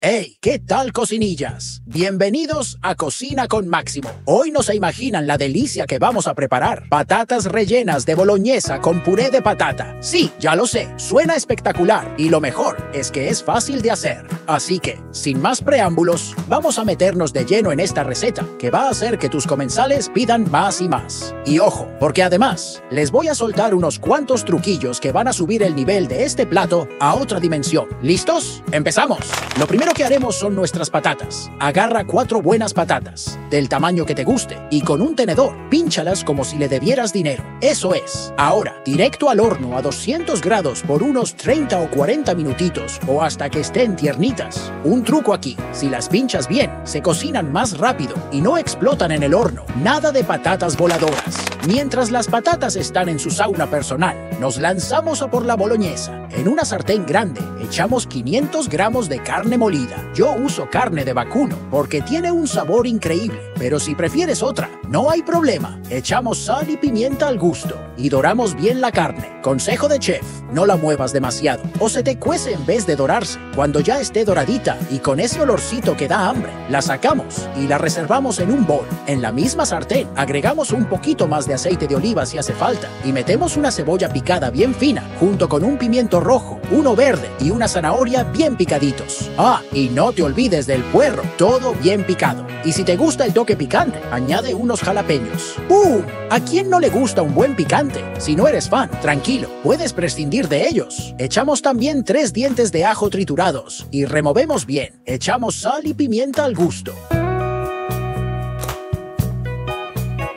Hey, ¿qué tal cocinillas? Bienvenidos a Cocina con Máximo. Hoy no se imaginan la delicia que vamos a preparar. Patatas rellenas de boloñesa con puré de patata. Sí, ya lo sé, suena espectacular y lo mejor es que es fácil de hacer. Así que, sin más preámbulos, vamos a meternos de lleno en esta receta que va a hacer que tus comensales pidan más y más. Y ojo, porque además les voy a soltar unos cuantos truquillos que van a subir el nivel de este plato a otra dimensión. ¿Listos? ¡Empezamos! Lo primero que haremos son nuestras patatas. Agarra cuatro buenas patatas, del tamaño que te guste, y con un tenedor, pínchalas como si le debieras dinero. Eso es. Ahora, directo al horno a 200 grados por unos 30 o 40 minutitos o hasta que estén tiernitas. Un truco aquí, si las pinchas bien, se cocinan más rápido y no explotan en el horno. Nada de patatas voladoras. Mientras las patatas están en su sauna personal, nos lanzamos por la boloñesa. En una sartén grande, echamos 500 gramos de carne molida. Yo uso carne de vacuno porque tiene un sabor increíble, pero si prefieres otra, no hay problema. Echamos sal y pimienta al gusto y doramos bien la carne. Consejo de chef, no la muevas demasiado o se te cuece en vez de dorarse. Cuando ya esté doradita y con ese olorcito que da hambre, la sacamos y la reservamos en un bol. En la misma sartén agregamos un poquito más de aceite de oliva si hace falta y metemos una cebolla picada bien fina junto con un pimiento rojo, uno verde y una zanahoria bien picaditos. Ah, y no te olvides del puerro, todo bien picado. Y si te gusta el toque picante, añade unos jalapeños. ¡Pum! ¿A quién no le gusta un buen picante? Si no eres fan, tranquilo, puedes prescindir de ellos. Echamos también tres dientes de ajo triturados y removemos bien. Echamos sal y pimienta al gusto.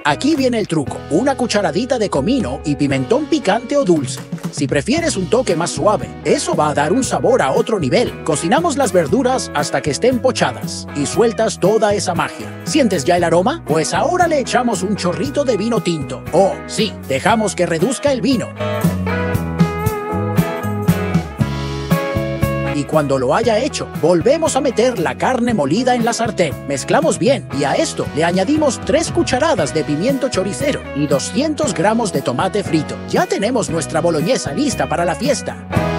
Aquí viene el truco, una cucharadita de comino y pimentón picante o dulce. Si prefieres un toque más suave, eso va a dar un sabor a otro nivel. Cocinamos las verduras hasta que estén pochadas y sueltas toda esa magia. ¿Sientes ya el aroma? Pues ahora le echamos un chorrito de vino tinto. Oh, sí, dejamos que reduzca el vino. Y cuando lo haya hecho, volvemos a meter la carne molida en la sartén. Mezclamos bien y a esto le añadimos 3 cucharadas de pimiento choricero y 200 gramos de tomate frito. Ya tenemos nuestra boloñesa lista para la fiesta.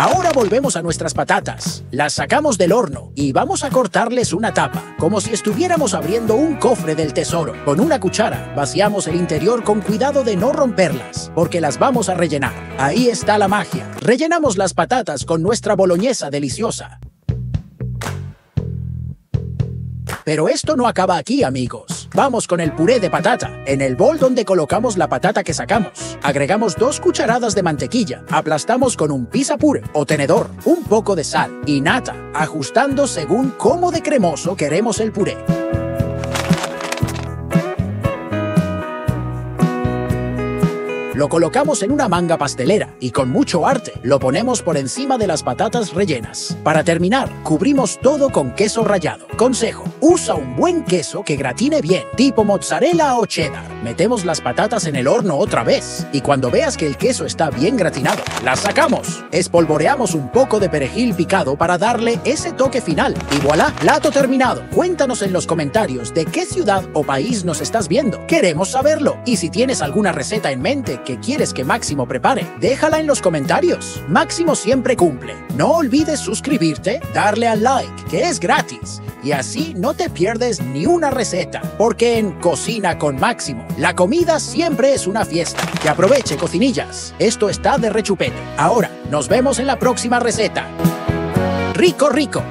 Ahora volvemos a nuestras patatas. Las sacamos del horno y vamos a cortarles una tapa, como si estuviéramos abriendo un cofre del tesoro. Con una cuchara vaciamos el interior con cuidado de no romperlas, porque las vamos a rellenar. Ahí está la magia. Rellenamos las patatas con nuestra boloñesa deliciosa. Pero esto no acaba aquí, amigos. Vamos con el puré de patata. En el bol donde colocamos la patata que sacamos, agregamos dos cucharadas de mantequilla, aplastamos con un pizza pure o tenedor, un poco de sal y nata, ajustando según cómo de cremoso queremos el puré. Lo colocamos en una manga pastelera y con mucho arte lo ponemos por encima de las patatas rellenas. Para terminar, cubrimos todo con queso rallado. Consejo, usa un buen queso que gratine bien, tipo mozzarella o cheddar. Metemos las patatas en el horno otra vez y cuando veas que el queso está bien gratinado, las sacamos. Espolvoreamos un poco de perejil picado para darle ese toque final. Y voilà, plato terminado. Cuéntanos en los comentarios de qué ciudad o país nos estás viendo. Queremos saberlo. Y si tienes alguna receta en mente que quieres que Máximo prepare, déjala en los comentarios. Máximo siempre cumple. No olvides suscribirte, darle al like, que es gratis. Y así no te pierdes ni una receta, porque en Cocina con Máximo, la comida siempre es una fiesta. Que aproveche, cocinillas. Esto está de rechupete. Ahora, nos vemos en la próxima receta. ¡Rico, rico!